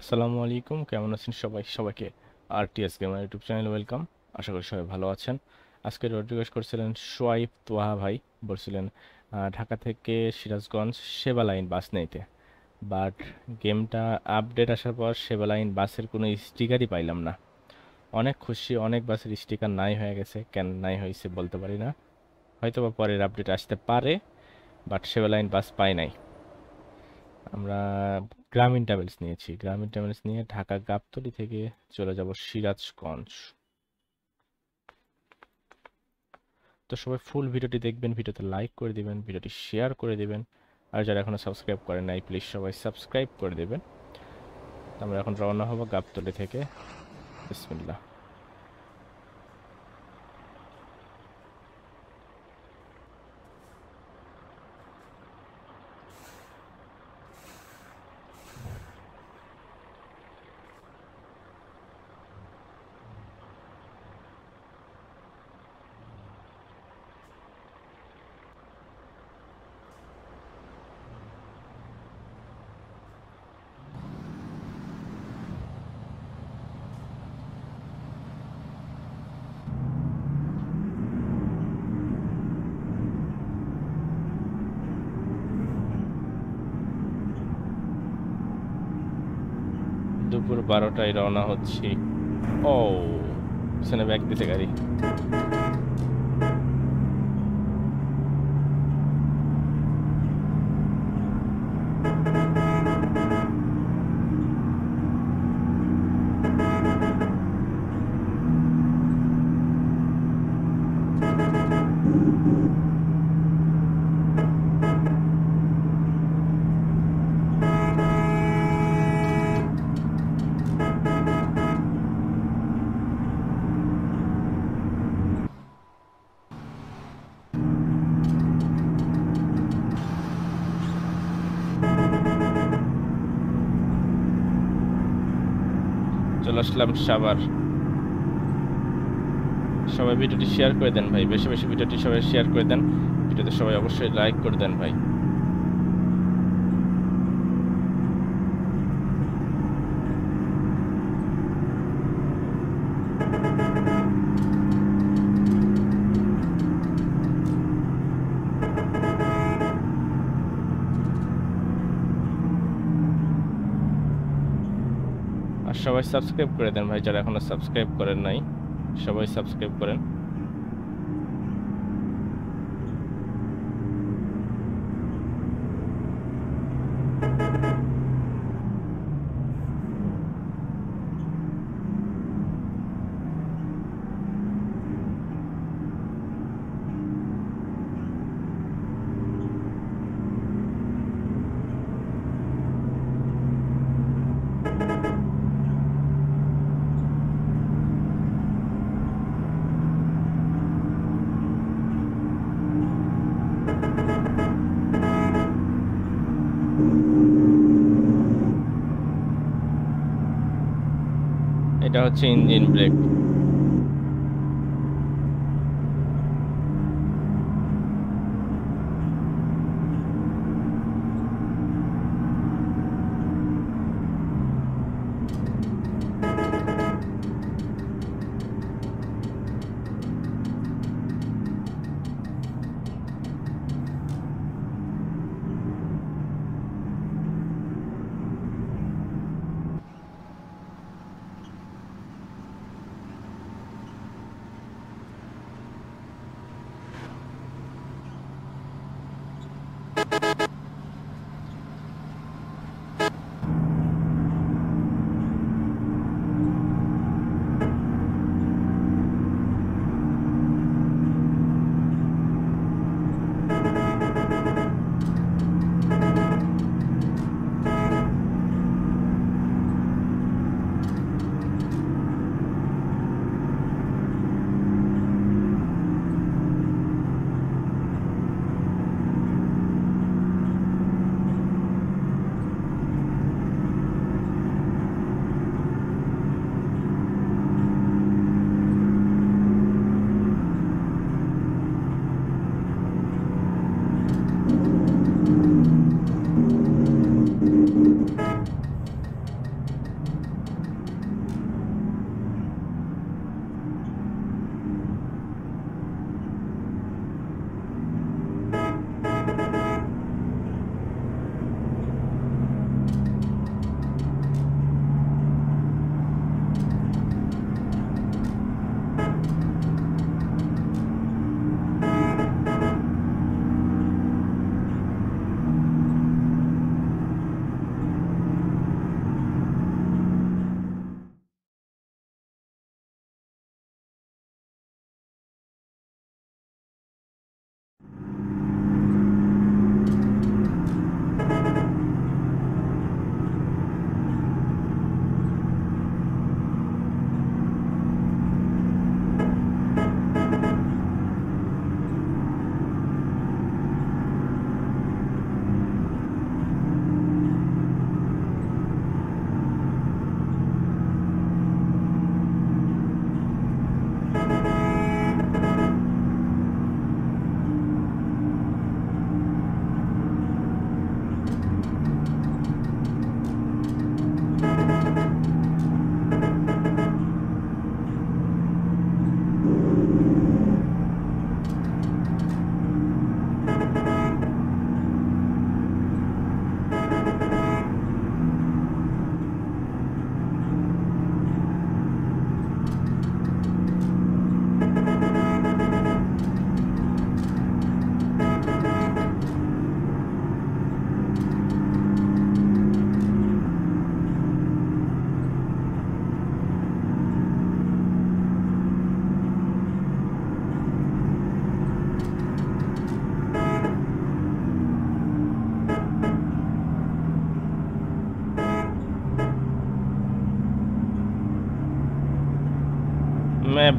আসসালামু আলাইকুম, কেমন আছেন সবাই? সবাইকে আর TS gamer YouTube channel welcome আশা করি সবাই ভালো আছেন। আজকে রিকোয়েস্ট করছিলেন সোয়াইব তোহা ভাই, বলছিলেন ঢাকা থেকে সিরাজগঞ্জ সেবা লাইন বাস নেইতে। বাট গেমটা আপডেট আসার পর সেবা লাইন বাসের কোনো স্টিকারই পাইলাম না। অনেক খুশি, অনেক বাসের স্টিকার নাই হয়ে গেছে। কেন নাই হয়েছে বলতে পারি না। হয়তো বা পরের আপডেট আসতে পারে বাট সেবা লাইন বাস পাই নাই। আমরা গ্রামীণ ট্রাভেলস নিয়েছি। গ্রামীণ ট্রাভেলস নিয়ে ঢাকা গাবতলি থেকে চলে যাব সিরাজগঞ্জ। তো সবাই ফুল ভিডিওটি দেখবেন, ভিডিওতে লাইক করে দিবেন, ভিডিওটি শেয়ার করে দেবেন। আর যারা এখনও সাবস্ক্রাইব করেন নাই প্লিজ সবাই সাবস্ক্রাইব করে দেবেন। আমরা এখন রওনা হব গাবতলি থেকে। বিসমিল্লাহ। বারোটায় রওনা হচ্ছি। ও পিছনে ব্যাগ দিতে গাড়ি চলে আসলাম সাবার। সবাই ভিডিওটি শেয়ার করে দেন ভাই, বেশি বেশি ভিডিওটি সবাই শেয়ার করে দেন। ভিডিওতে সবাই অবশ্যই লাইক করে দেন ভাই। সবাই সাবস্ক্রাইব করে দেন ভাই যারা এখনও সাবস্ক্রাইব করেন নাই সবাই সাবস্ক্রাইব করেন। এটা হচ্ছে ইঞ্জিন ব্রেক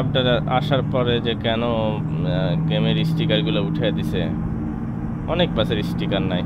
আপডেট আসার পরে যে কেন গেমের স্টিকারগুলো উঠে দিছে অনেক বাসের স্টিকার নাই।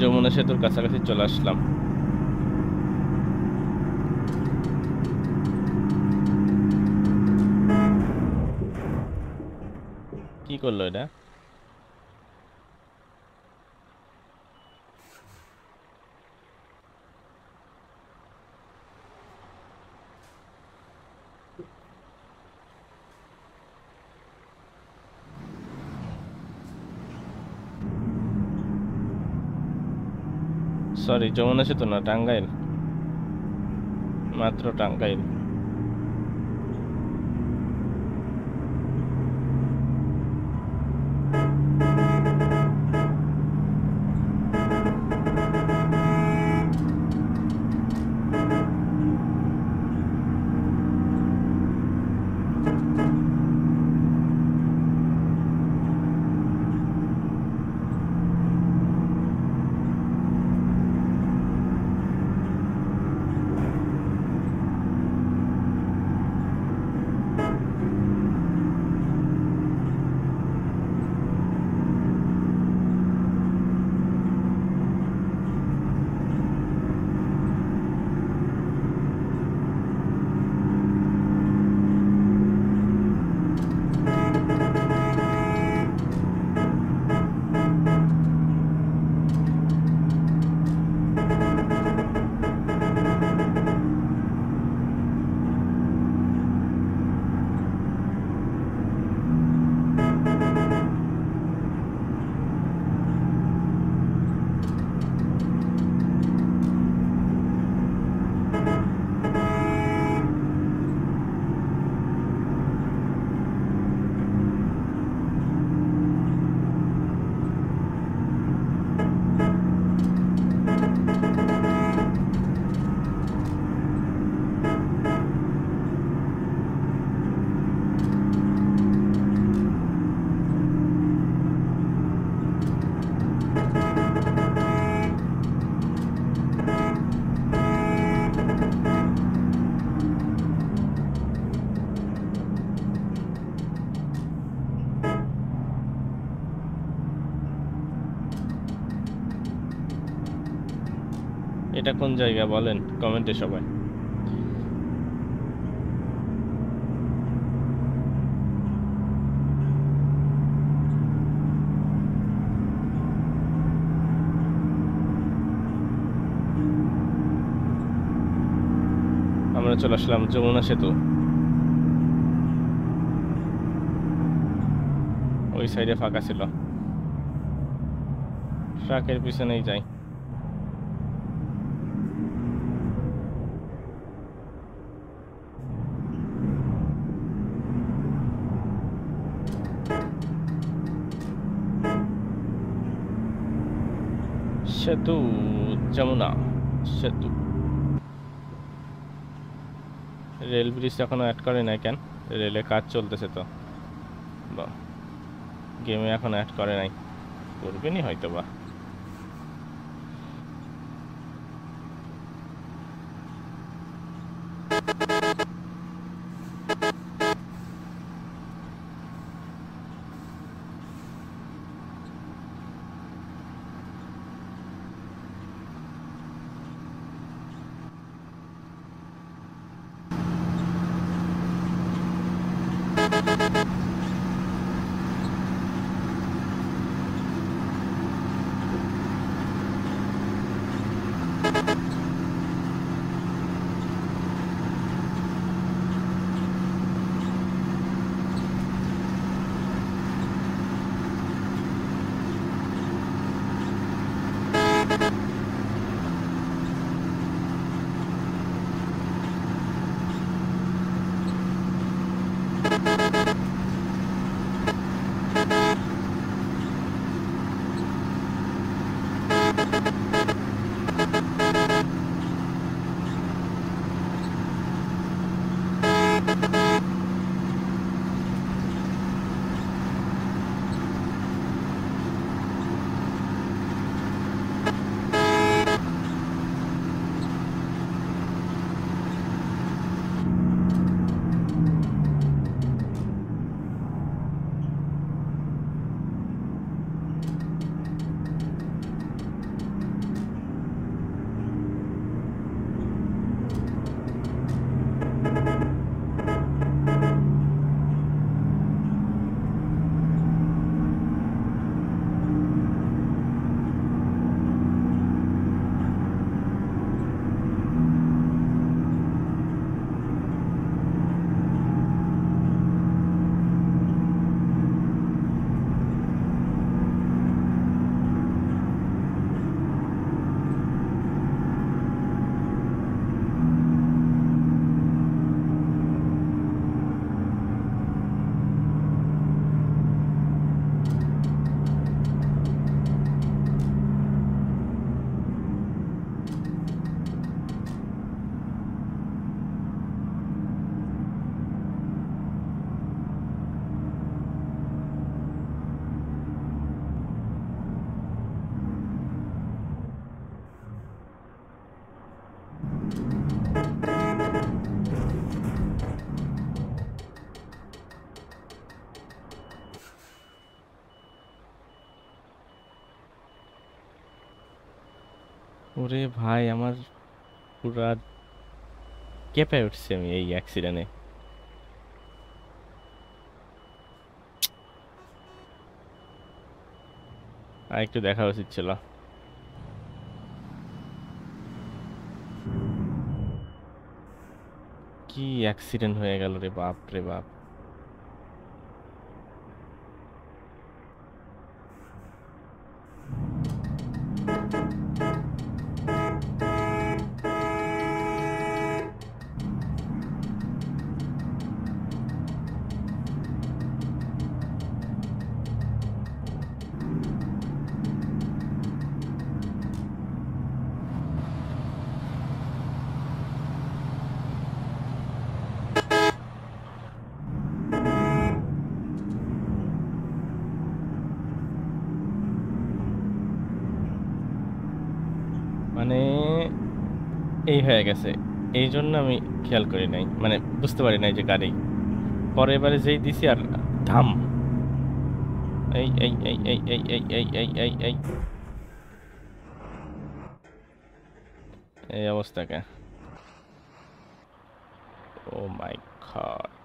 যমুনা সেতুর কাছাকাছি চলে আসলাম। কি করল এটা? সরি যমুনা সেতু না টাঙ্গাইল। মাত্র টাঙ্গাইল। এটা কোন জায়গা বলেন? কমেন্টে সবাই। আমরা চলে আসলাম যমুনা সেতু। ওই সাইডে ফাঁকা ছিল। ট্রাকের পিছনেই যাই। সেতু, যমুনা সেতু। রেল ব্রিজ এখনও অ্যাড করে নাই কেন? রেলে কাজ চলতেছে তো। বা গেমে এখন অ্যাড করে নাই। করবেনি হয়তো বা ওরে ভাই, আমার পুরা কেঁপে উঠছে আমি এই অ্যাক্সিডেন্টে আর একটু দেখা উচিত ছিল। কি অ্যাক্সিডেন্ট হয়ে গেল রে বাপ রে বাপ। এই হয়ে গেছে। এই জন্য আমি খেয়াল করি নাই। মানে বুঝতে পারি নাই যে গাড়ি। পরে এবারে যেই দিছি আর ধাম। এই এই এই এই এই এই এই এই এই এই। এই অবস্থাকে ও মাই গড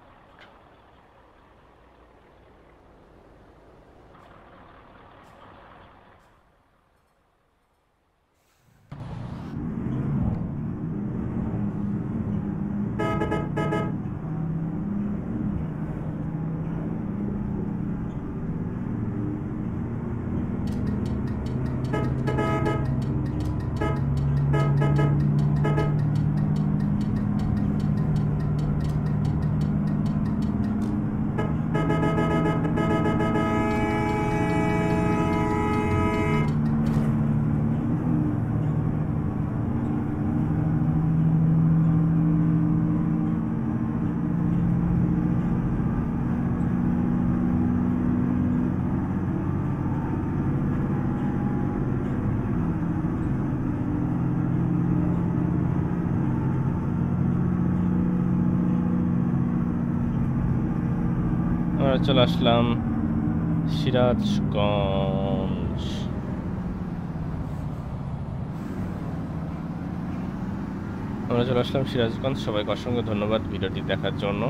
আমরা চলে আসলাম সিরাজগঞ্জ। আমরা চলে আসলাম সিরাজগঞ্জ। সবাইকে অসংখ্য ধন্যবাদ ভিডিওটি দেখার জন্য।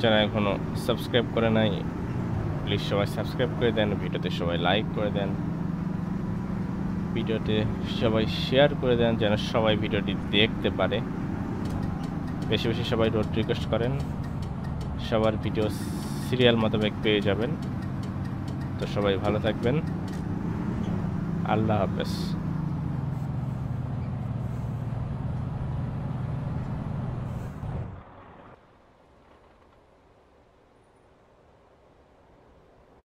যারা এখনও সাবস্ক্রাইব করে নাই প্লিজ সবাই সাবস্ক্রাইব করে দেন, ভিডিওতে সবাই লাইক করে দেন, ভিডিওতে সবাই শেয়ার করে দেন, যেন সবাই ভিডিওটি দেখতে পারে। বেশি বেশি সবাই রোড রিকোয়েস্ট করেন। সবার ভিডিও সিরিয়াল মোতাবেক পেয়ে যাবেন। তো সবাই ভালো থাকবেন। আল্লাহ হাফেজ।